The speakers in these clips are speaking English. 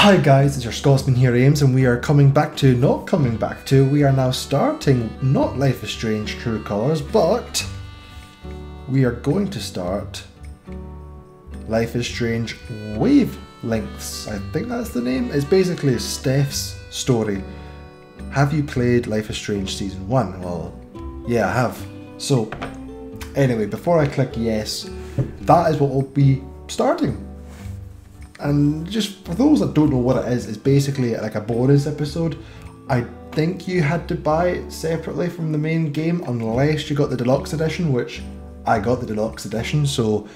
Hi guys, it's your Scotsman here, Ames, and we are coming back to, not coming back to, we are now starting not Life is Strange True Colours, but we are going to start Life is Strange Wavelengths. I think that's the name. It's basically Steph's story. Have you played Life is Strange Season 1? Well, yeah, I have. So, anyway, before I click yes, that is what we'll be starting. And just for those that don't know what it is, it's basically like a bonus episode. I think you had to buy it separately from the main game unless you got the deluxe edition, which I got the deluxe edition, so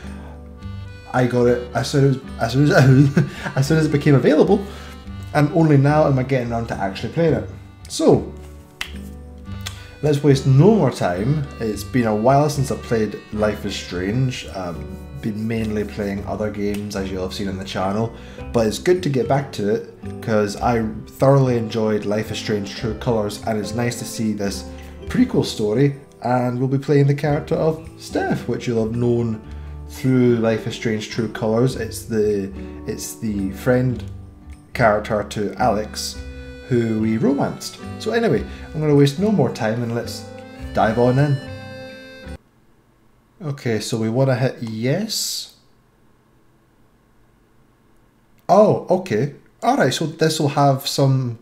I got it as soon as as soon as, as soon as it became available, and only now am I getting around to actually playing it. So let's waste no more time. It's been a while since I played Life is Strange. Um, been mainly playing other games as you'll have seen on the channel, but it's good to get back to it because I thoroughly enjoyed Life is Strange True Colors and it's nice to see this prequel story and we'll be playing the character of Steph, which you'll have known through Life is Strange True Colors. It's the it's the friend character to Alex who we romanced. So anyway, I'm going to waste no more time and let's dive on in. Okay, so we want to hit yes. Oh, okay. Alright, so this will have some...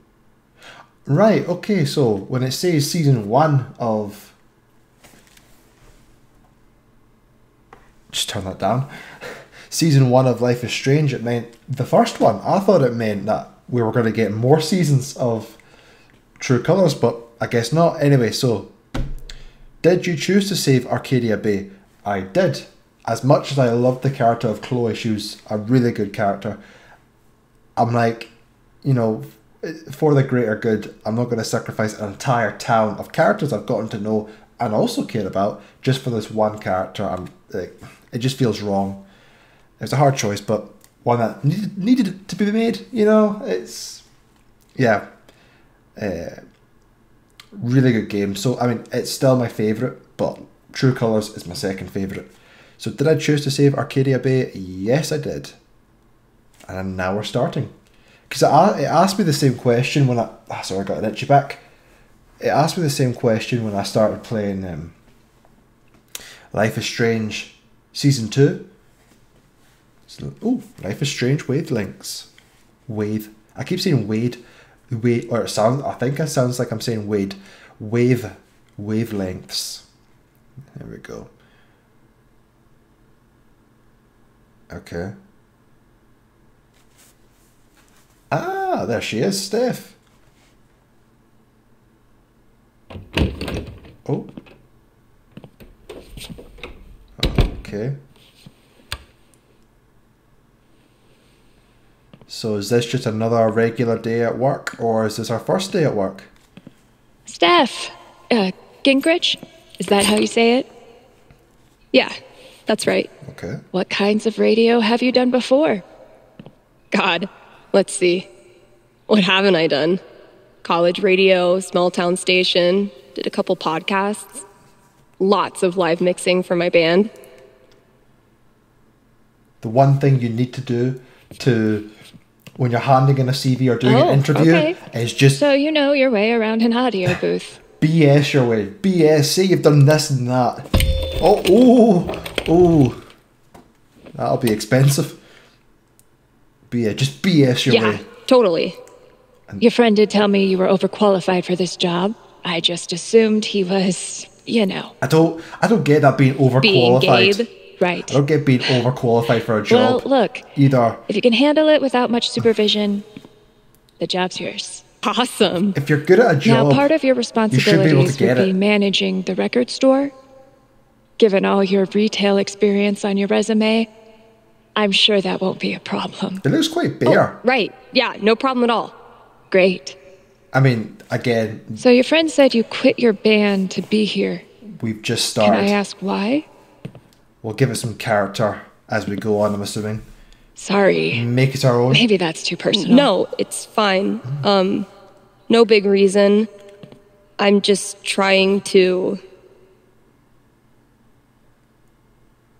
Right, okay, so when it says season 1 of... Just turn that down. season 1 of Life is Strange, it meant the first one. I thought it meant that we were going to get more seasons of True Colours, but I guess not. Anyway, so... Did you choose to save Arcadia Bay? I did. As much as I love the character of Chloe, she was a really good character. I'm like, you know, for the greater good, I'm not going to sacrifice an entire town of characters I've gotten to know and also care about just for this one character. I'm like, it just feels wrong. It's a hard choice, but one that needed, needed to be made. You know, it's yeah, uh, really good game. So I mean, it's still my favorite, but True Colours is my second favourite. So did I choose to save Arcadia Bay? Yes, I did. And now we're starting. Because it, asked me the same question when I... Oh, sorry, I got an itchy back. It asked me the same question when I started playing um, Life is Strange Season 2. So, oh, Life is Strange Wavelengths. Wave. I keep saying Wade. Wade, or it sounds, I think it sounds like I'm saying Wade. Wave. Wavelengths. There we go. Okay. Ah, there she is, Steph. Oh. Okay. So is this just another regular day at work, or is this our first day at work? Steph, uh, Gingrich, is that how you say it? Yeah, that's right. Okay. What kinds of radio have you done before? God, let's see. What haven't I done? College radio, small town station, did a couple podcasts, lots of live mixing for my band. The one thing you need to do to when you're handing in a CV or doing oh, an interview okay. is just so you know your way around an audio booth. BS your way. BS. Say you've done this and that. Oh, oh, oh. That'll be expensive. BS. Uh, just BS your yeah, way. totally. And your friend did tell me you were overqualified for this job. I just assumed he was, you know. I don't. I don't get that being overqualified. Being Gabe. Right. I don't get being overqualified for a job. Well, look. Either. If you can handle it without much supervision, the job's yours. Awesome. If you're good at a job, now part of your responsibilities you would be it. managing the record store. Given all your retail experience on your resume, I'm sure that won't be a problem. It looks quite bare. Oh, right. Yeah, no problem at all. Great. I mean, again. So your friend said you quit your band to be here. We've just started. Can I ask why? We'll give it some character as we go on, I'm assuming. Sorry. Make it our own. Maybe that's too personal. No, it's fine. Um, no big reason. I'm just trying to.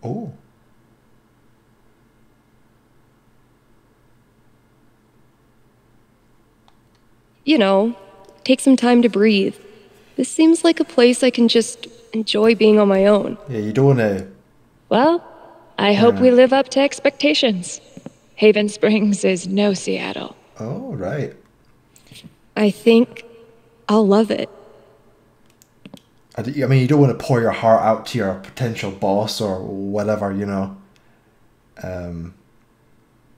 Oh. you know, take some time to breathe. This seems like a place I can just enjoy being on my own. Yeah, you don't want to. Well, I hope we live up to expectations. Haven Springs is no Seattle. Oh, right. I think I'll love it. I mean, you don't want to pour your heart out to your potential boss or whatever, you know. Um,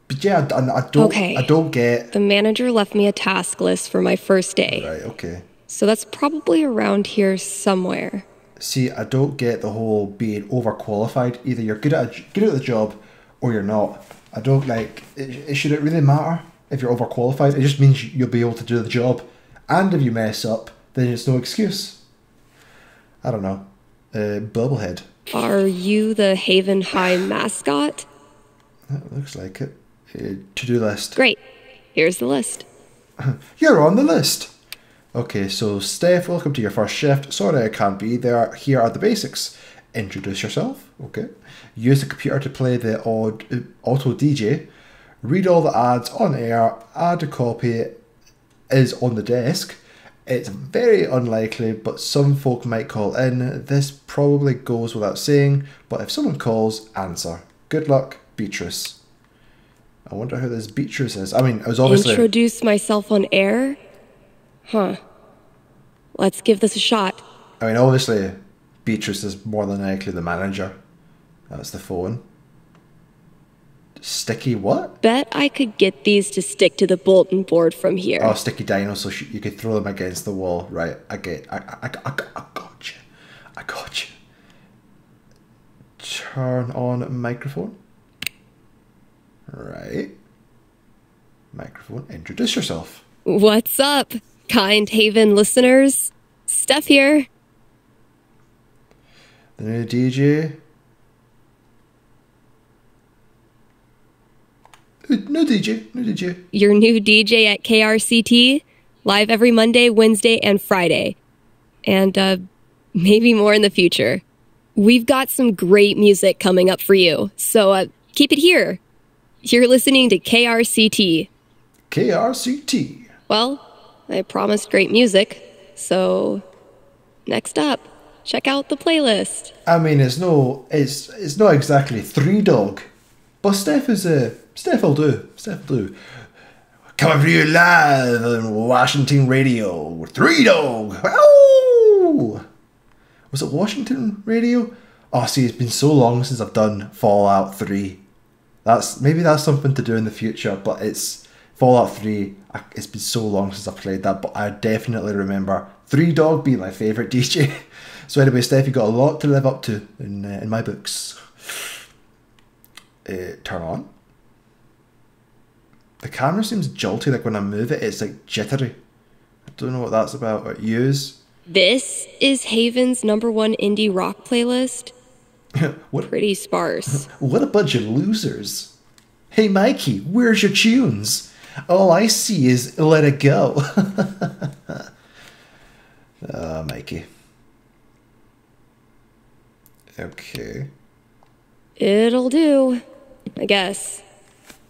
but yeah, I, I don't. Okay. I don't get. The manager left me a task list for my first day, Right. Okay. so that's probably around here somewhere. See, I don't get the whole being overqualified. Either you're good at a, good at the job, or you're not. I don't like. It, it should it really matter if you're overqualified? It just means you'll be able to do the job, and if you mess up, then it's no excuse. I don't know. Uh, Bubblehead. Are you the Haven High mascot? That looks like it. Uh, to do list. Great. Here's the list. You're on the list. Okay, so Steph, welcome to your first shift. Sorry I can't be there. Here are the basics. Introduce yourself. Okay. Use the computer to play the odd uh, auto DJ. Read all the ads on air. Add a copy is on the desk. It's very unlikely, but some folk might call in. This probably goes without saying, but if someone calls, answer. Good luck, Beatrice. I wonder who this Beatrice is. I mean, it was obviously. Introduce myself on air? Huh. Let's give this a shot. I mean, obviously, Beatrice is more than likely the manager. That's the phone. Sticky what? Bet I could get these to stick to the bulletin board from here. Oh, sticky dino, so you could throw them against the wall. Right, I get I, I, I, I, I got you. I got you. Turn on microphone. Right. Microphone. Introduce yourself. What's up, kind Haven listeners? Steph here. The new DJ. No DJ, no DJ. your new DJ at KRCT, live every Monday, Wednesday, and Friday. And uh, maybe more in the future. We've got some great music coming up for you, so uh, keep it here. You're listening to KRCT. KRCT. Well, I promised great music, so next up, check out the playlist. I mean, it's no, it's it's not exactly three dog, but Steph is a Steph will do. Steph will do. Coming for you live on Washington Radio Three Dog. Oh, was it Washington Radio? Oh, see, it's been so long since I've done Fallout Three. That's maybe that's something to do in the future, but it's Fallout Three. I- It's been so long since I played that, but I definitely remember Three Dog being my favorite DJ. So anyway, Steph, you got a lot to live up to in uh, in my books. Uh, turn on. The camera seems jolty, like when I move it, it's like jittery. I don't know what that's about. Or use. This is Haven's number one indie rock playlist. What Pretty sparse. what a bunch of losers. Hey Mikey, where's your tunes? All I see is let it go. Ah, Mikey. Okay. It'll do, I guess.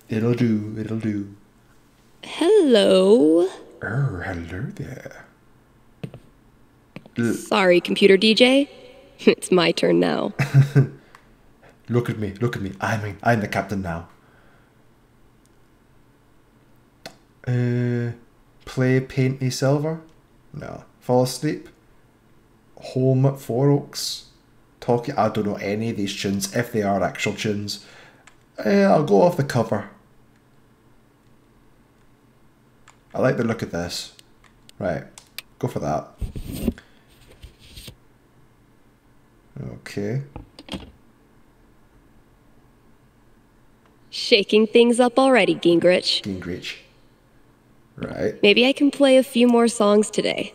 It'll do, it'll do. Hello. Oh, hello there. Sorry, computer DJ. It's my turn now. Look at me, look at me. I'm I'm the captain now. Uh, play Paint Me Silver? No. Fall asleep? Home at Four Oaks? Talking? I don't know any of these tunes, if they are actual tunes. Uh, I'll go off the cover. I like the look of this. Right, go for that. Okay. Shaking things up already, Gingrich. Gingrich. Right, Maybe I can play a few more songs today.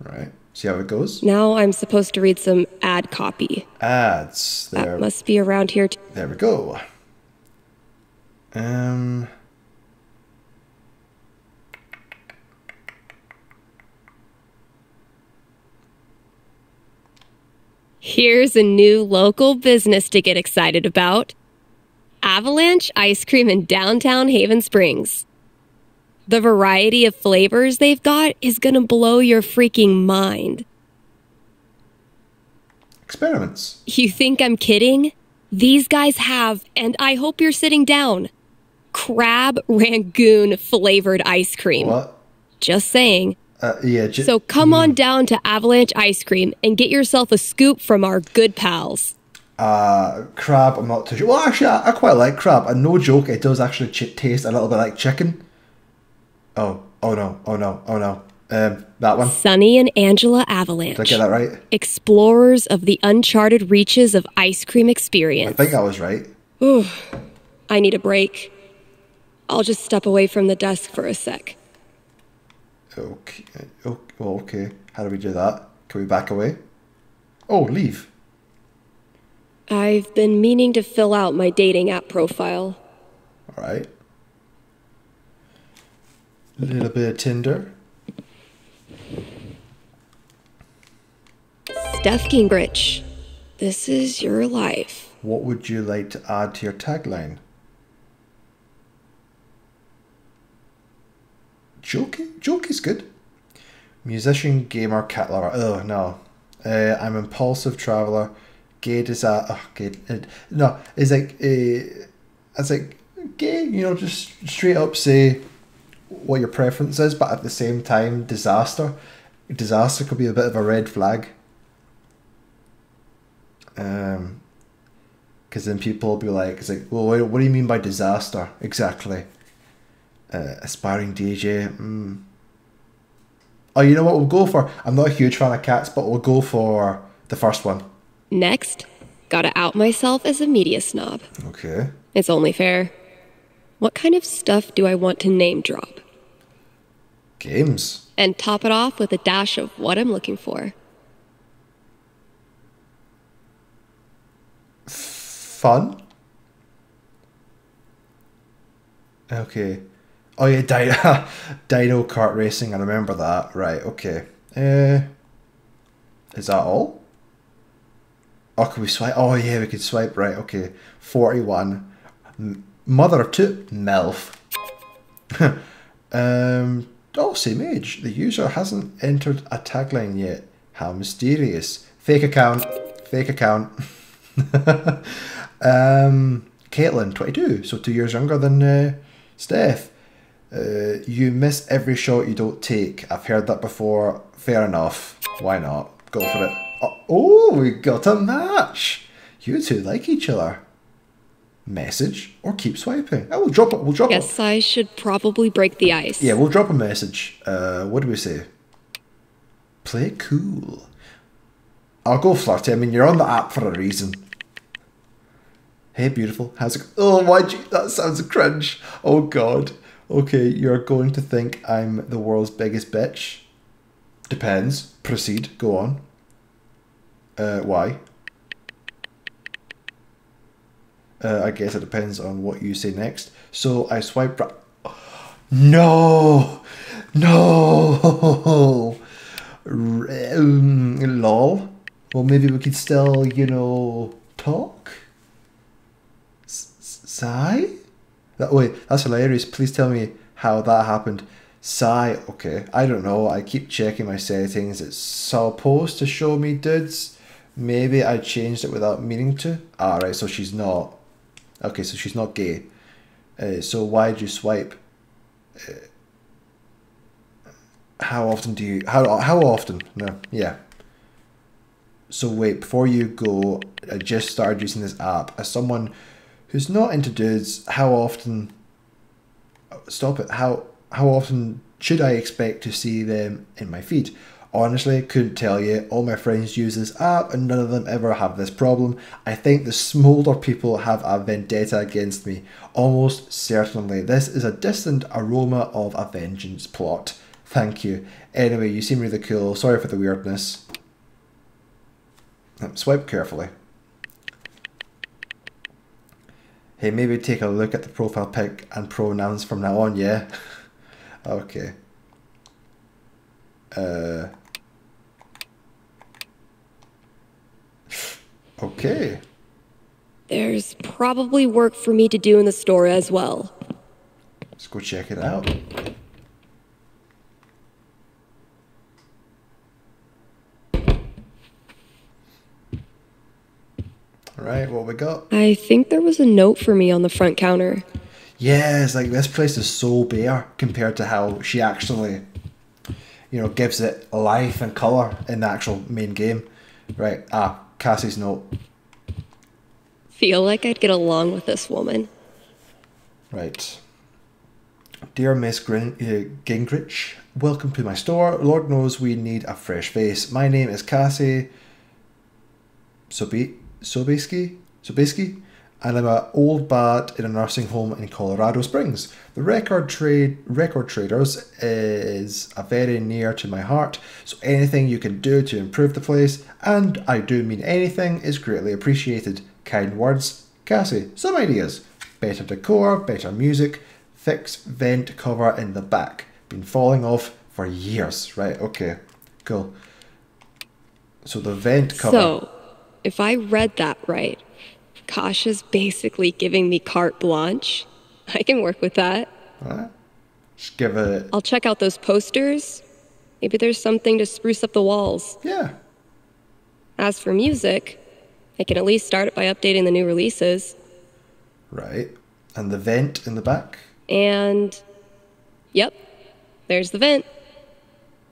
right. See how it goes? Now I'm supposed to read some ad copy. Ads. That There, must be around here. There we go. Um. Here's a new local business to get excited about Avalanche Ice Cream in downtown Haven Springs. The variety of flavors they've got is gonna blow your freaking mind. Experiments. You think I'm kidding? These guys have, and I hope you're sitting down, crab rangoon flavored ice cream. What? Just saying. Uh, yeah. J- So come on down to Avalanche Ice Cream and get yourself a scoop from our good pals. uh, crab, I'm not too sure. Well, actually, I, I quite like crab, and no joke, it does actually ch- taste a little bit like chicken. Oh, oh no, oh no, oh no. Um, that one. Sunny and Angela Avalanche. Did I get that right? explorers of the uncharted reaches of ice cream experience. I think I was right. Ooh, I need a break. I'll just step away from the desk for a sec. Okay. Oh, okay. How do we do that? Can we back away? Oh, leave. I've been meaning to fill out my dating app profile. All right. A little bit of Tinder. Steph Gingrich, this is your life. What would you like to add to your tagline? Jokey? Jokey's good. Musician, gamer, cat lover. Oh, no. Uh, I'm impulsive traveler. Gay disaster. Oh, gay. uh, no, it's like, uh, it's like, gay, you know, just straight up say what your preference is, but at the same time, disaster. Disaster could be a bit of a red flag. Um, because then people will be like, it's like, well, what do you mean by disaster exactly? Uh, aspiring DJ. Mm. Oh, you know what we'll go for? I'm not a huge fan of cats, but we'll go for the first one. Next, gotta out myself as a media snob. Okay. It's only fair. What kind of stuff do I want to name drop? Games. And top it off with a dash of what I'm looking for. Fun. Okay. Oh yeah, Dino, Dino kart racing. I remember that. Right. Okay. Uh, is that all? Oh, can we swipe? Oh yeah, we could swipe. Right. Okay. Forty-one. Mother of two. Melf. um. Oh, same age. The user hasn't entered a tagline yet. How mysterious. Fake account. Fake account. um, Caitlin, 22, so two years younger than uh, Steph. Uh, you miss every shot you don't take. I've heard that before. Fair enough. Why not? Go for it. Oh, oh we got a match. You two like each other. Message or keep swiping. Oh, we'll drop it. We'll drop it. Yes, I should probably break the ice. Yeah, we'll drop a message. Uh, what do we say? Play cool. I'll go flirty. I mean, you're on the app for a reason. Hey, beautiful. How's it? Oh, why'd you? That sounds a cringe. Oh God. Okay, you're going to think I'm the world's biggest bitch. Depends. Proceed. Go on. Uh, why? Uh, I guess it depends on what you say next. So I swipe right. No, no. Lol. Well, maybe we could still, you know, talk. S- Sigh. That wait, that's hilarious. Please tell me how that happened. Sigh. Okay, I don't know. I keep checking my settings. It's supposed to show me dudes. Maybe I changed it without meaning to. Ah, right. So she's not. Okay, so she's not gay. Uh, so why'd you swipe? Uh, how often do you? How how often? No, yeah. So wait, before you go, I just started using this app. As someone who's not into dudes, how often? Stop it. How how often should I expect to see them in my feed? Honestly, couldn't tell you. All my friends use this app and none of them ever have this problem. I think the smolder people have a vendetta against me. Almost certainly. This is a distant aroma of a vengeance plot. Thank you. Anyway, you seem really cool. Sorry for the weirdness. Swipe carefully. Hey, maybe take a look at the profile pic and pronouns from now on, yeah? okay. Uh. Okay. There's probably work for me to do in the store as well. Let's go check it out. Right, what we got? I think there was a note for me on the front counter. Yeah, it's like this place is so bare compared to how she actually, you know, gives it life and color in the actual main game. Right. Ah, Cassie's note. Feel like I'd get along with this woman. Right. Dear Miss Grin- uh, Gingrich, welcome to my store. Lord knows we need a fresh face. My name is Cassie Sobi- Sobieski, Sobieski, and I'm an old bat in a nursing home in Colorado Springs. The record trade record traders is a very near to my heart, so anything you can do to improve the place, and I do mean anything, is greatly appreciated. Kind words, Cassie. Some ideas: better decor, better music, fix vent cover in the back. Been falling off for years. Right? Okay, cool. So the vent cover. So, if I read that right, Cassie's basically giving me carte blanche. I can work with that. Just give it. I'll check out those posters. Maybe there's something to spruce up the walls. Yeah. As for music, I can at least start it by updating the new releases. Right. And the vent in the back. And, yep, there's the vent.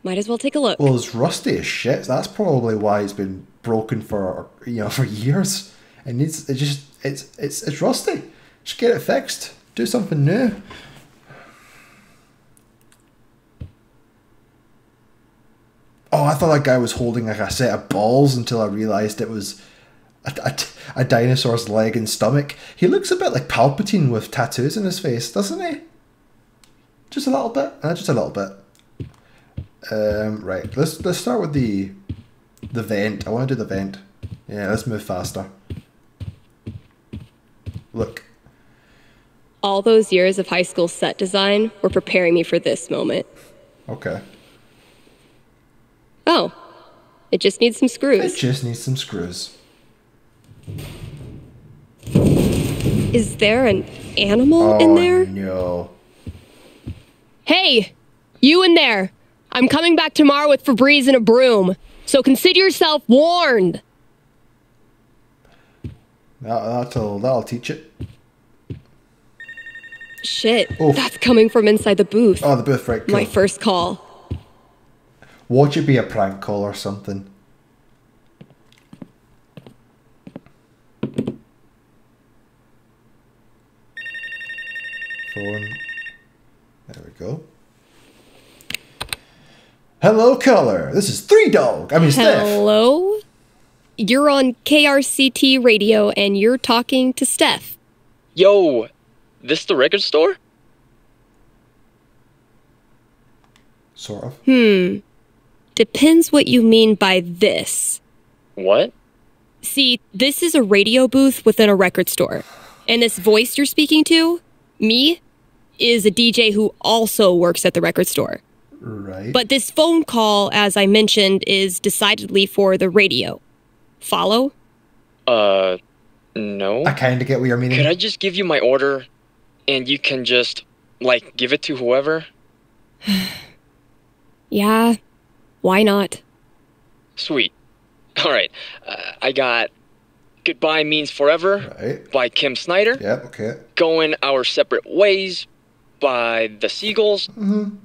Might as well take a look. Well, it's rusty as shit. That's probably why it's been broken for you know for years. It needs. It just. It's it's it's rusty. Just get it fixed. Do something new. Oh, I thought that guy was holding like a set of balls until I realised it was a, a, a dinosaur's leg and stomach. He looks a bit like Palpatine with tattoos in his face, doesn't he? Just a little bit. Uh, just a little bit. Um, right. Let's let's start with the the vent. I want to do the vent. Yeah, let's move faster. Look. All those years of high school set design were preparing me for this moment. Okay. Oh, it just needs some screws. It just needs some screws. Is there an animal Oh in there? no. Hey, you in there! I'm coming back tomorrow with Febreze and a broom, so consider yourself warned. That, that'll that'll teach it. Shit, Oof. that's coming from inside the booth. Oh, the booth right. Cool. My first call. Watch it be a prank call or something. Phone. There we go. Hello, caller. This is Three Dog. I mean, Steph. Hello? You're on KRCT radio and you're talking to Steph. Yo, this the record store? Sort of. Hmm. Depends what you mean by this. What? See, this is a radio booth within a record store. And this voice you're speaking to, me, is a DJ who also works at the record store. Right. But this phone call, as I mentioned, is decidedly for the radio. Follow? Uh, no. I kind of get what you're meaning. Could I just give you my order and you can just, like, give it to whoever? Yeah. Why not? Sweet. Alright, uh, I got Goodbye Means Forever Right. by Kim Snyder, Yep. Okay. Going Our Separate Ways by The Seagulls, Mm-hmm.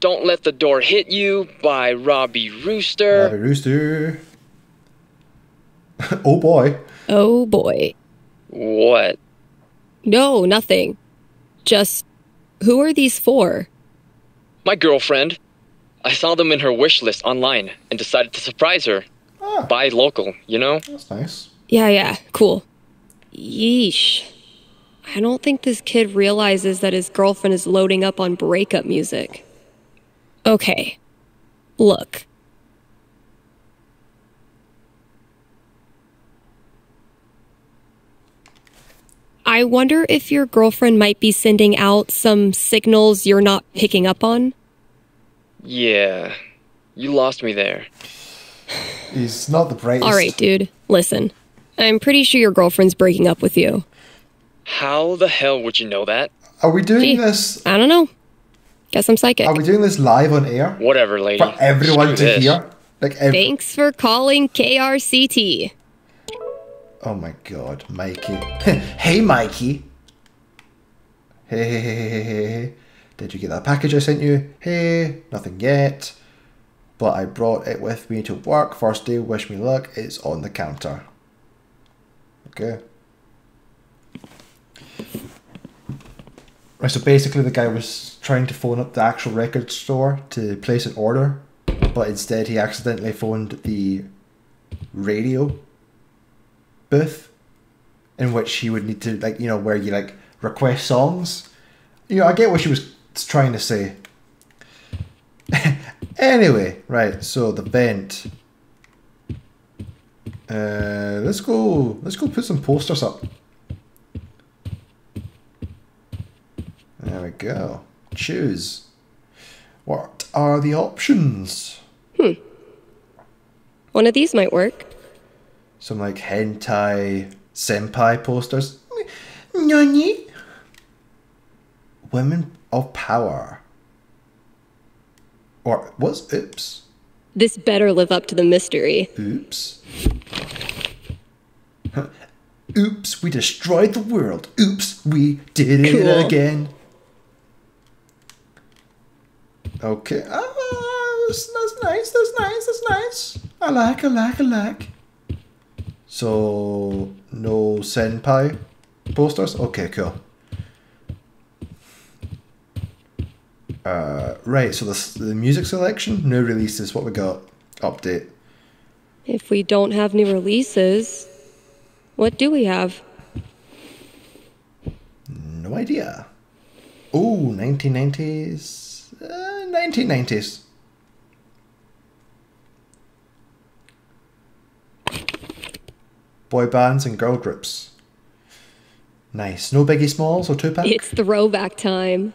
Don't Let the Door Hit You by Robbie Rooster. Rabbit Rooster. oh boy. Oh boy. What? No, nothing. Just, who are these for? My girlfriend. I saw them in her wish list online and decided to surprise her. Ah, Buy local, you know? that's nice. Yeah, yeah, cool. Yeesh. I don't think this kid realizes that his girlfriend is loading up on breakup music. Okay. Look. I wonder if your girlfriend might be sending out some signals you're not picking up on. Yeah. You lost me there. He's not the brightest. All right, dude. Listen. I'm pretty sure your girlfriend's breaking up with you. How the hell would you know that? Are we doing Gee. this? I don't know. Guess I'm psychic. Are we doing this live on air Whatever, lady. for everyone Screw to this. hear? Like, ev- Thanks for calling KRCT. Oh my god, Mikey. hey, Mikey. Hey, hey, hey, hey, hey, hey, hey. Did you get that package I sent you? Hey, nothing yet. But I brought it with me to work. First day, wish me luck. It's on the counter. Okay. Right, so basically the guy was trying to phone up the actual record store to place an order, but instead he accidentally phoned the radio booth in which he would need to like you know where you like request songs. You know, I get what she was trying to say. anyway, right, so the vent. Uh, let's go. Let's go put some posters up. There we go. Choose. What are the options? Hmm. One of these might work. Some like hentai senpai posters. Nani? Women of power. Or what's oops? This better live up to the mystery. Oops. Oops, we destroyed the world. Oops, we did it Cool. again. Okay. Ah, that's, that's nice, that's nice, that's nice. I like, I like, I like. So, no senpai posters? Okay, cool. Uh, right, so the, the music selection, new releases, what we got? Update. If we don't have new releases, what do we have? No idea. Oh, 1990s. Uh, 1990s. Boy bands and girl groups. Nice. No Biggie Smalls or Tupac? It's throwback time.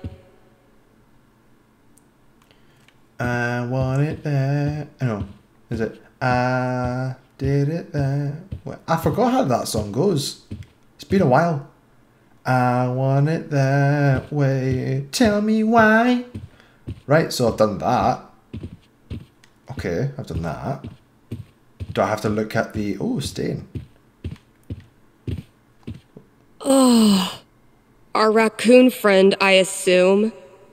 I want it back. Oh, no, is it? I did it back. What? I forgot how that song goes. It's been a while. I want it that way. Tell me why. Right, so I've done that. Okay, I've done that. Do I have to look at the. Oh, stain. Oh, Our raccoon friend, I assume.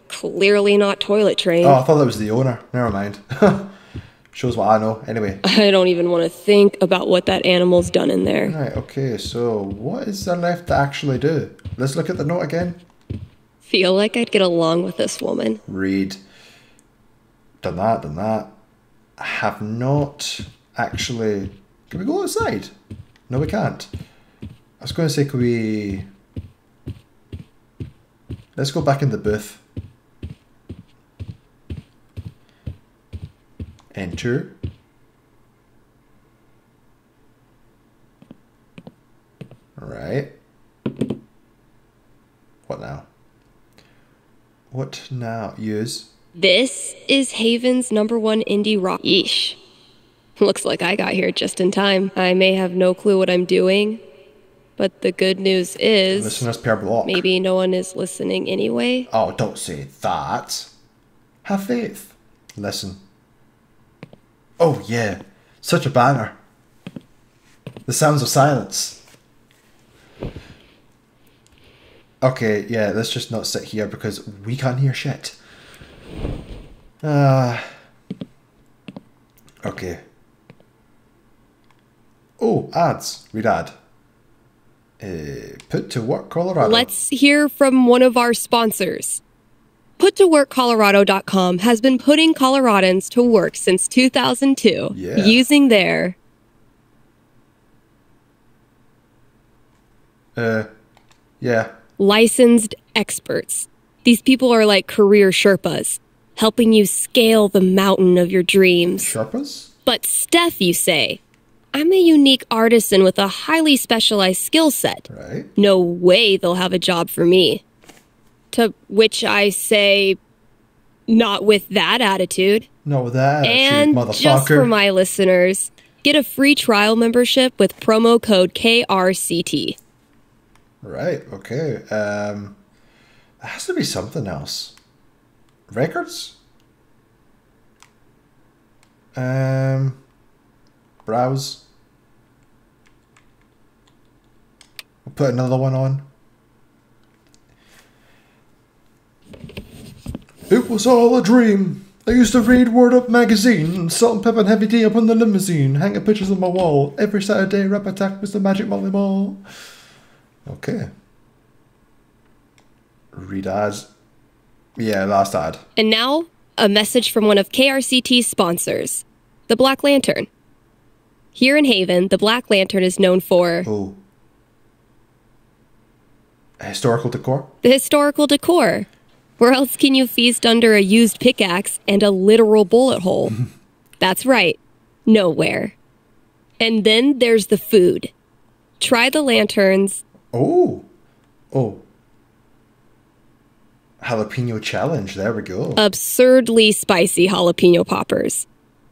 Clearly not toilet trained. Oh, I thought that was the owner. Never mind. Shows what I know. Anyway. I don't even want to think about what that animal's done in there. Right, okay, so what is there left to actually do? Let's look at the note again. Feel like I'd get along with this woman. Read. Done that, done that. Have not actually. Can we go outside? No, we can't. I was going to say, can we. Let's go back in the booth. Enter. All right. What now? What now? Use. This is Haven's number one indie rock. Yeesh. Looks like I got here just in time. I may have no clue what I'm doing, but the good news is Listeners per block. maybe no one is listening anyway. Oh, don't say that. Have faith. Listen. Oh, yeah. Such a banner. The sounds of silence. Okay, yeah, let's just not sit here because we can't hear shit. Ah. okay. Oh, ads. Read ad. Uh, put to work Colorado. Let's hear from one of our sponsors. PutToWorkColorado.com has been putting Coloradans to work since 2002 Yeah. using their Uh, yeah. Licensed experts. These people are like career Sherpas, helping you scale the mountain of your dreams. Sherpas? But Steph, you say, I'm a unique artisan with a highly specialized skill set. Right. No way they'll have a job for me. To which I say, not with that attitude. Not with that attitude, and motherfucker. just for my listeners, get a free trial membership with promo code KRCT. Right, okay. Um, there has to be something else. Records? Um, browse. I'll put another one on. It was all a dream. I used to read Word Up magazine, Salt-n-Pepa and heavy tea up on the limousine, hanging pictures on my wall. Every Saturday, rap attack was the magic molly ball. Okay. Read ads. Yeah, last ad. And now, a message from one of KRCT's sponsors, the Black Lantern. Here in Haven, the Black Lantern is known for Oh. Historical decor? the historical decor. Where else can you feast under a used pickaxe and a literal bullet hole? That's right, nowhere. And then there's the food. Try the lanterns. Oh. Oh. Jalapeno challenge. There we go. absurdly spicy jalapeno poppers.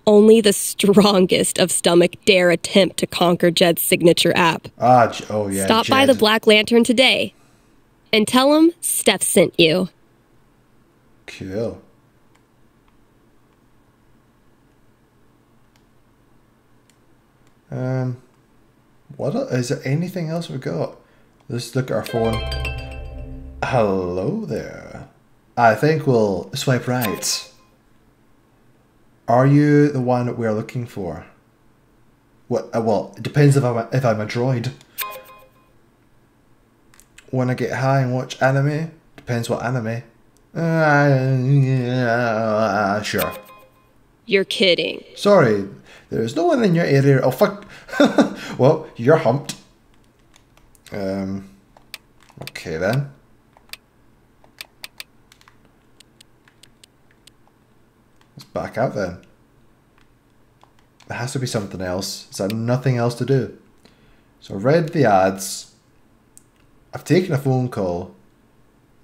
Only the strongest of stomach dare attempt to conquer Jed's signature app. ah, oh yeah. Stop by the Black Lantern today and tell him Steph sent you. Cool. Um, what is there? Anything else we got? Let's look at our phone. Hello there. I think we'll swipe right. Are you the one we're looking for? What? Uh, well, it depends if I'm a, if I'm a droid. Want to get high and watch anime? Depends what anime. Uh, yeah, sure. You're kidding. Sorry, there's no one in your area. Oh fuck. well, you're humped. Um. Okay then. Let's back out then. There has to be something else. Is there nothing else to do? So I read the ads. I've taken a phone call.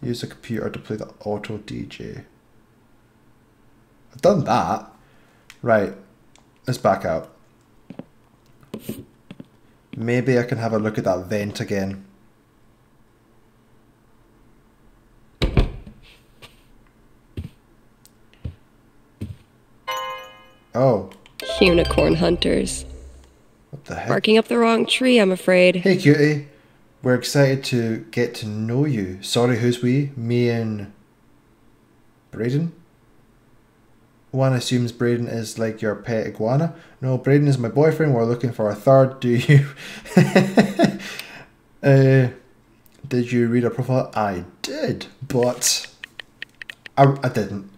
Use a computer to play the auto DJ. I've done that. Right. Let's back out. Maybe I can have a look at that vent again. Oh, Unicorn hunters. what the heck? Barking up the wrong tree, I'm afraid. Hey, cutie. We're excited to get to know you. Sorry, who's we? Me and Braden? One assumes Braden is like your pet iguana. No, Braden is my boyfriend. We're looking for a third. Do you? uh, did you read our profile? I did, but I, I didn't.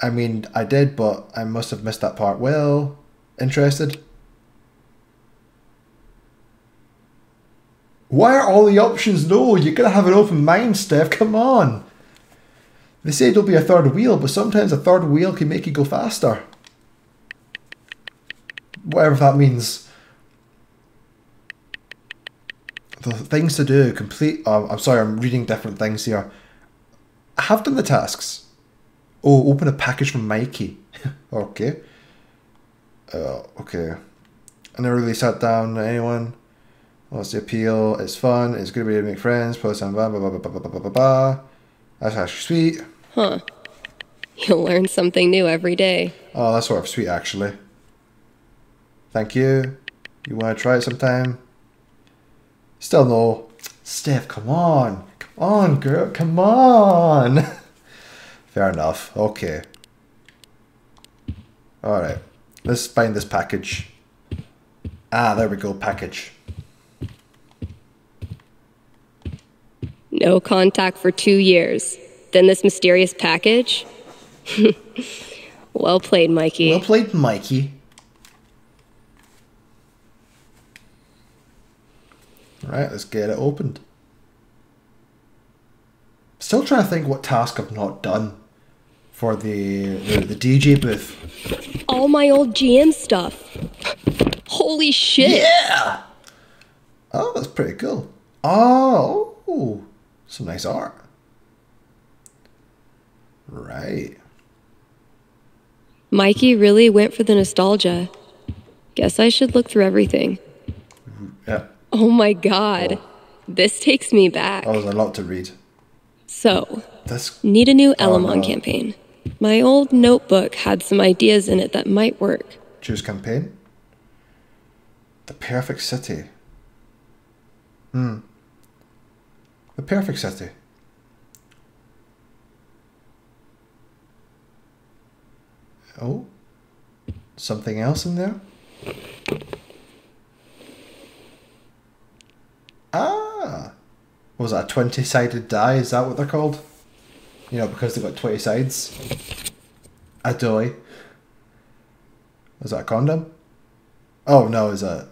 I mean, I did, but I must have missed that part. Well, interested? Why are all the options no? You gotta have an open mind, Steph. Come on. They say don't be a third wheel, but sometimes a third wheel can make you go faster. Whatever that means. The things to do, complete. Oh, I'm sorry, I'm reading different things here. I have done the tasks. Oh, open a package from Mikey. okay. Uh, okay. I never really sat down to anyone. What's the appeal? It's fun. It's good way to make friends. Post on blah blah blah blah blah blah blah blah. That's actually sweet. Huh. You'll learn something new every day. Oh, that's sort of sweet actually. Thank you. You want to try it sometime? Still no. Steph, come on. Come on, girl. Come on. Fair enough. Okay. Alright. Let's find this package. Ah, there we go. Package. No contact for two years. Then this mysterious package? well played, Mikey. Well played, Mikey. Alright, let's get it opened. Still trying to think what task I've not done for the the, the DJ booth. All my old GM stuff. Holy shit. Yeah. Oh, that's pretty cool. Oh, some nice art. Right. Mikey really went for the nostalgia. Guess I should look through everything. Yeah. Oh my god. This takes me back. Oh, there's a lot to read. So, This need a new Elamon no. campaign. My old notebook had some ideas in it that might work. choose campaign. The perfect city. Hmm. The perfect city. Oh, something else in there? Ah, was that a 20 sided die? Is that what they're called? You know, because they've got 20 sides. A doy. Was that a condom? Oh no, is that.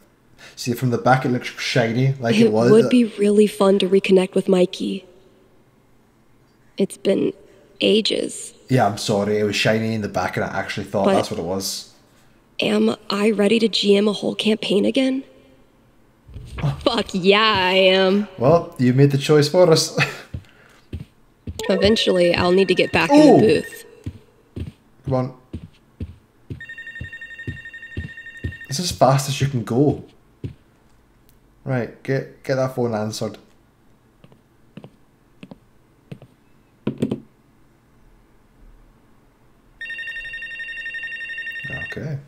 See, from the back it looks shiny, like it, It was. It would be uh, really fun to reconnect with Mikey. It's been ages. Yeah, I'm sorry. It was shiny in the back, and I actually thought But- that's what it was. Am I ready to GM a whole campaign again? Oh. Fuck yeah, I am. Well, you made the choice for us. Eventually, I'll need to get back in the booth. Come on. It's as fast as you can go. Right, get get that phone answered. Okay.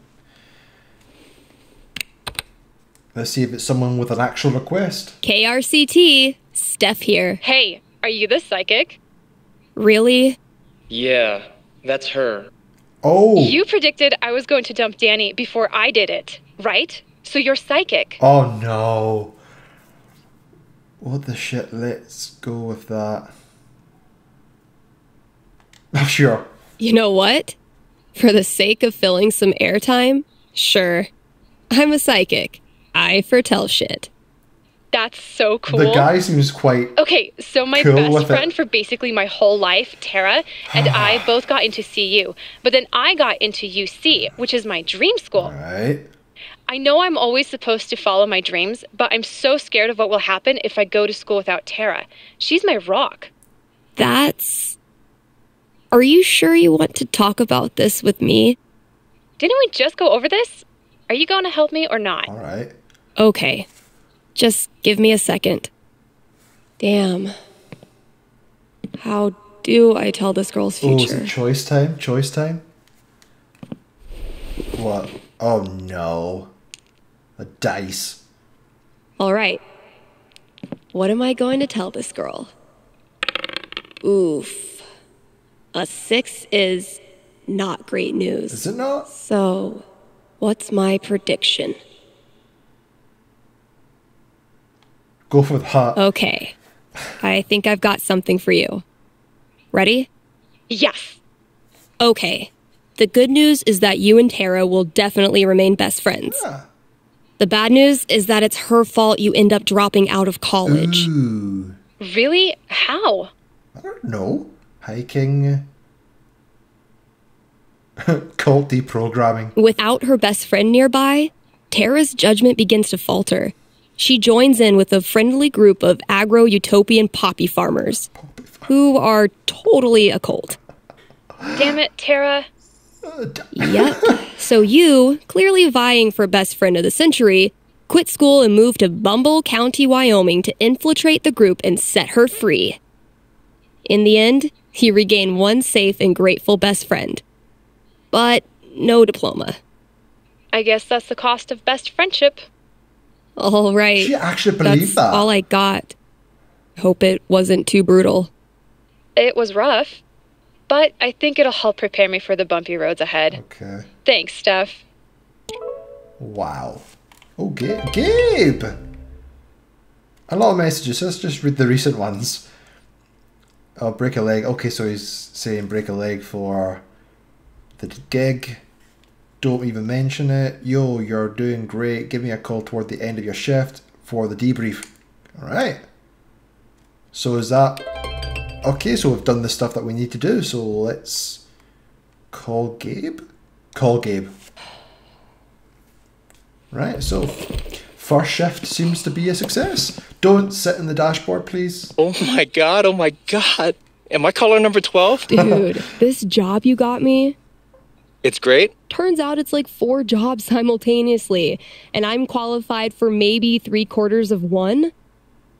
Let's see if it's someone with an actual request. KRCT, Steph here. Hey, are you the psychic? Really? Yeah, that's her. Oh. You predicted I was going to dump Danny before I did it, right? So you're psychic. Oh no. What the shit? Let's go with that. Oh, sure. You know what? For the sake of filling some airtime, sure. I'm a psychic. I foretell shit. That's so cool. The guy seems quite. Okay, so my Cool best with it. friend for basically my whole life, Tara, and I both got into CU. But then I got into UC, which is my dream school. Alright. I know I'm always supposed to follow my dreams, but I'm so scared of what will happen if I go to school without Tara. She's my rock. That's. Are you sure you want to talk about this with me? Didn't we just go over this? Are you going to help me or not? Alright. Okay. Just give me a second. Damn. How do I tell this girl's Oh, is future? it choice time? Choice time? What? Oh no. A dice. All right. What am I going to tell this girl? Oof. A six is not great news. Is it not? So, what's my prediction? Go for that. Okay. I think I've got something for you. Ready? Yes. Okay. The good news is that you and Tara will definitely remain best friends. Yeah. The bad news is that it's her fault you end up dropping out of college. Ooh. Really? How? I don't know. Hiking. Cult deprogramming. Without her best friend nearby, Tara's judgment begins to falter. She joins in with a friendly group of agro utopian poppy farmers who are totally a cult. Damn it, Tara. Yep. So you, clearly vying for best friend of the century, quit school and moved to Bumble County, Wyoming to infiltrate the group and set her free. In the end, you regain one safe and grateful best friend. But no diploma. I guess that's the cost of best friendship. All right. She actually believed That's that. all I got. Hope it wasn't too brutal. It was rough, but I think it'll help prepare me for the bumpy roads ahead. Okay. Thanks, Steph. Wow. Oh, Gabe. Gabe! A lot of messages. Let's just read the recent ones. Oh, break a leg. Okay, so he's saying break a leg for the gig. Don't even mention it. Yo, you're doing great. Give me a call toward the end of your shift for the debrief. Alright. So is that... Okay, so we've done the stuff that we need to do. So let's call Gabe. Call Gabe. Right, so first shift seems to be a success. Don't sit in the dashboard, please. Oh my god, oh my god. Am I caller number 12? Dude, this job you got me, It's great. turns out it's like four jobs simultaneously, and I'm qualified for maybe three quarters of one.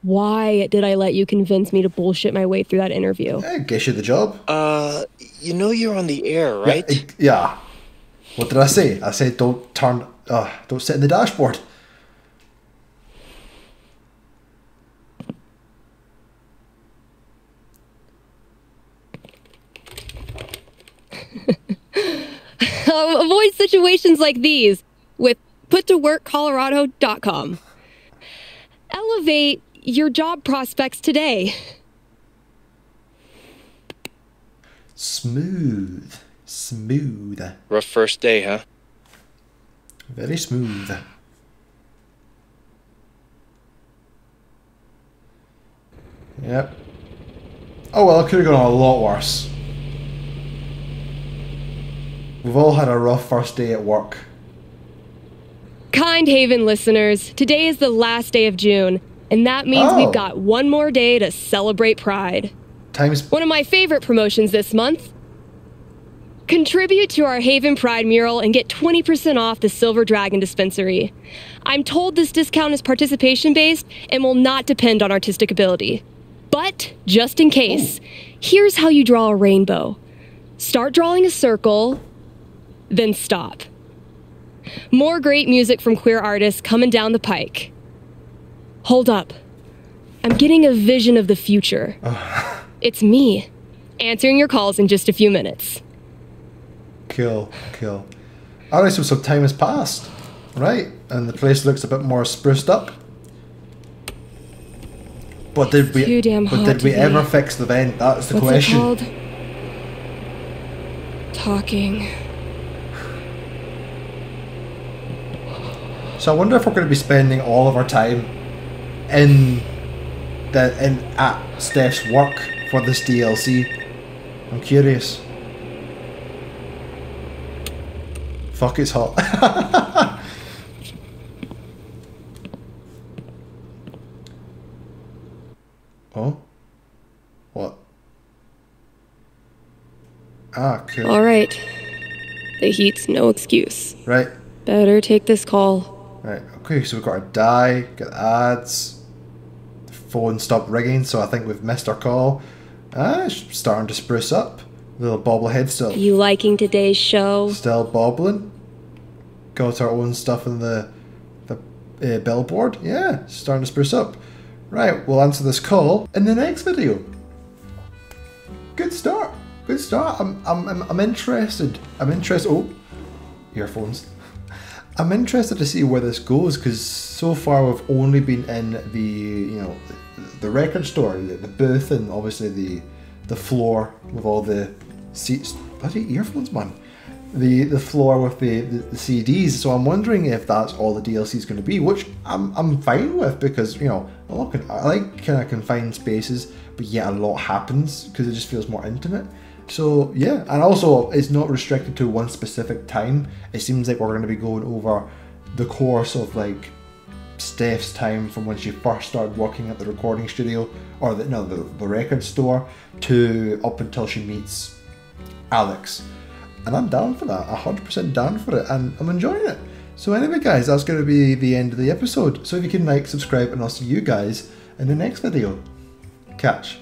Why did I let you convince me to bullshit my way through that interview? I guess you the job. Uh, you know you're on the air, right? Yeah. Yeah. What did I say? I said don't turn, uh, don't sit in the dashboard. Um, avoid situations like these with puttoworkcolorado.com. Elevate your job prospects today. Smooth. Smooth. Rough first day, huh? Very smooth. Yep. Oh well, it could have gone a lot worse. We've all had a rough first day at work. Kind Haven listeners, today is the last day of June, and that means Oh. we've got one more day to celebrate Pride. Times One of my favorite promotions this month. Contribute to our Haven Pride mural and get 20% off the Silver Dragon dispensary. I'm told this discount is participation based and will not depend on artistic ability. But, just in case, here's how you draw a rainbow start drawing a circle, then stop. More great music from queer artists coming down the pike. Hold up. I'm getting a vision of the future. It's me, answering your calls in just a few minutes. kill, kill. Alright, so some time has passed, right? And the place looks a bit more spruced up. But did we? But did we be- ever fix the vent? That's the What's question. it called? Talking. So I wonder if we're going to be spending all of our time in the in at Steph's work for this DLC. I'm curious. Fuck, it's hot. oh, what? Ah, cool. All right. The heat's no excuse. Right. Better take this call. Right, okay, so we've got a die, got ads, phone stopped ringing, so I think we've missed our call. Ah, it's starting to spruce up. Little bobblehead still, You liking today's show? still bobbling. Got our own stuff in the the uh, billboard. Yeah, starting to spruce up. Right, we'll answer this call in the next video. Good start. Good start. I'm I'm I'm, I'm interested. I'm interested. Oh, earphones. I'm interested to see where this goes because so far we've only been in the you know the, record store, the, the booth, and obviously the the floor with all the seats. Bloody earphones, man. The the floor with the, the, the CDs. So I'm wondering if that's all the DLC is going to be, which I'm I'm fine with because you know I I like kind of confined spaces, but yet a lot happens because it just feels more intimate. So yeah, and also it's not restricted to one specific time. It seems like we're going to be going over the course of like Steph's time from when she first started working at the recording studio or the no the, the record store to up until she meets Alex. And I'm down for that, 100% down for it, and I'm enjoying it. So, anyway, guys, that's going to be the end of the episode. So, if you can like, subscribe, and I'll see you guys in the next video. Catch.